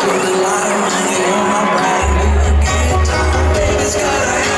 spend a lot of money on my ride. Time, baby's gotta.